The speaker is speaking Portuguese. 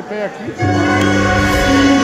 de pé aqui.